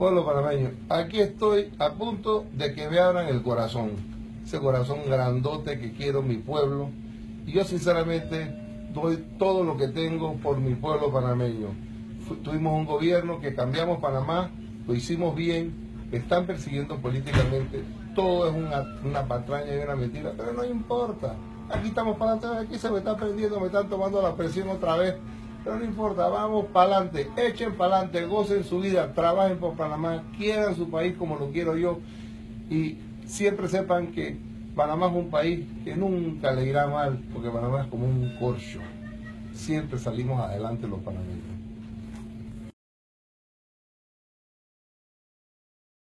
Pueblo panameño, aquí estoy a punto de que me abran el corazón, ese corazón grandote que quiero mi pueblo. Y yo sinceramente doy todo lo que tengo por mi pueblo panameño. tuvimos un gobierno que cambiamos Panamá, lo hicimos bien, están persiguiendo políticamente, todo es una, una patraña y una mentira, pero no importa. Aquí estamos para adelante, aquí se me está prendiendo, me están tomando la presión otra vez. Pero no importa, vamos para adelante, echen para adelante, gocen su vida, trabajen por Panamá, quieran su país como lo quiero yo y siempre sepan que Panamá es un país que nunca le irá mal, porque Panamá es como un corcho. Siempre salimos adelante los panameños.